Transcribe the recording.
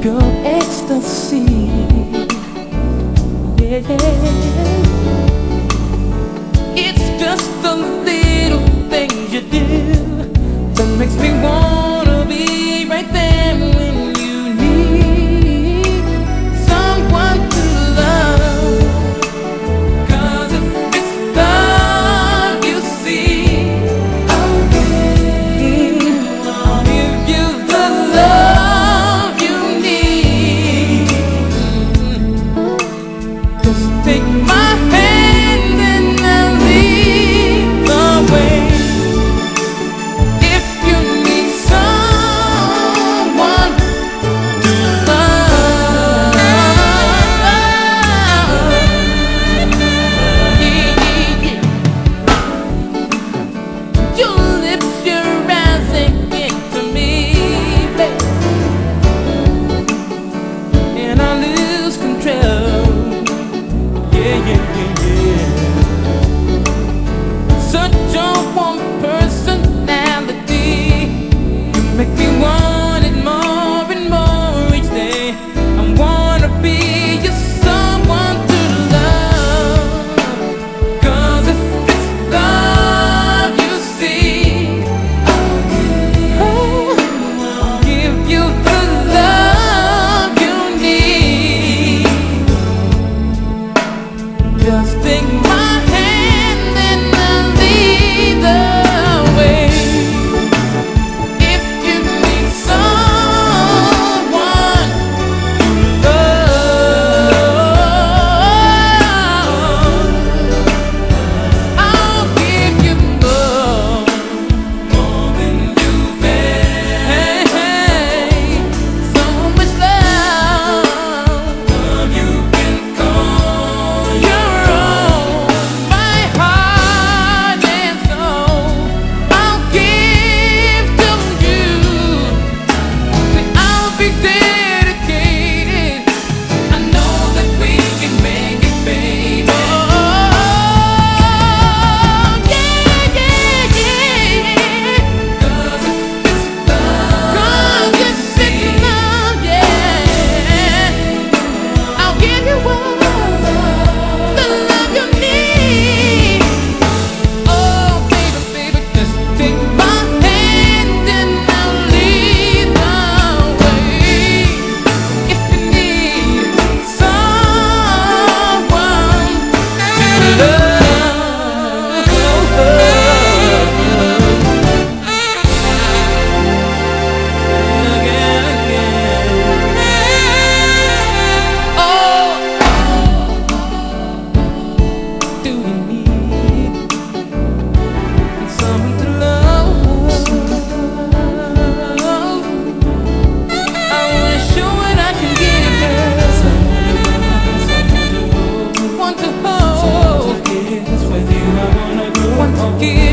pure ecstasy. Yeah. It's love forgive.